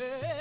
say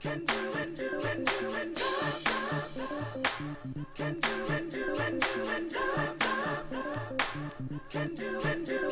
can do it, do it, do can do it, do it, do can do it, do